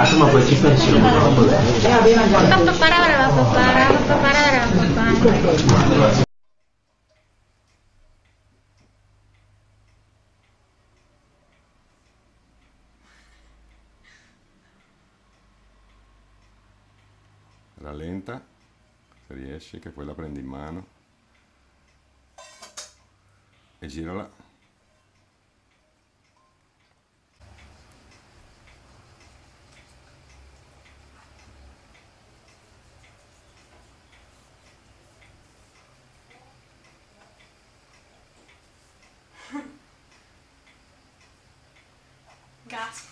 Insomma, poi ci pensi un po'. rallenta se riesci che poi la prendi in mano e girala gas.